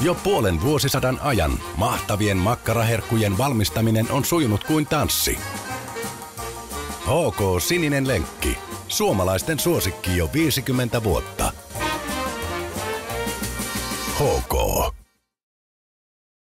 Jo puolen vuosisadan ajan mahtavien makkaraherkkujen valmistaminen on sujunut kuin tanssi. HK Sininen Lenkki. Suomalaisten suosikki jo 50 vuotta. HK.